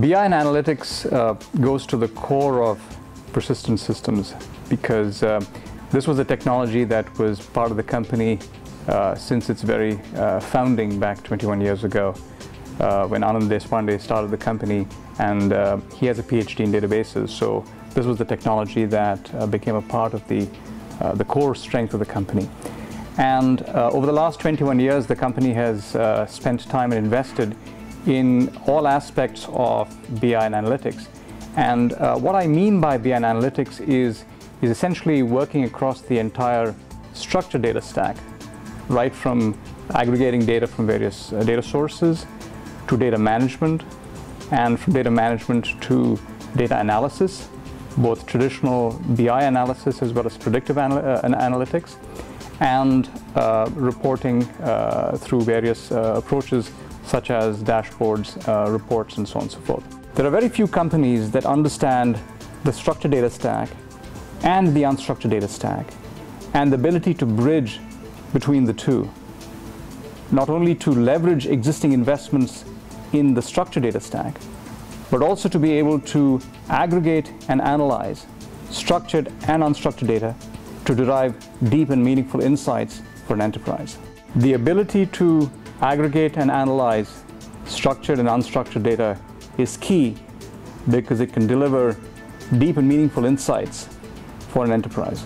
BI and analytics uh, goes to the core of persistent systems because uh, this was a technology that was part of the company uh, since its very uh, founding back 21 years ago uh, when Anand Deshpande started the company and uh, he has a PhD in databases so this was the technology that became a part of the, the core strength of the company. And over the last 21 years the company has spent time and invested in all aspects of BI and analytics. And uh, what I mean by BI and analytics is, is essentially working across the entire structured data stack, right from aggregating data from various uh, data sources to data management, and from data management to data analysis, both traditional BI analysis as well as predictive anal uh, analytics, and uh, reporting uh, through various uh, approaches such as dashboards, uh, reports, and so on and so forth. There are very few companies that understand the structured data stack and the unstructured data stack and the ability to bridge between the two. Not only to leverage existing investments in the structured data stack, but also to be able to aggregate and analyze structured and unstructured data to derive deep and meaningful insights for an enterprise. The ability to aggregate and analyze structured and unstructured data is key because it can deliver deep and meaningful insights for an enterprise.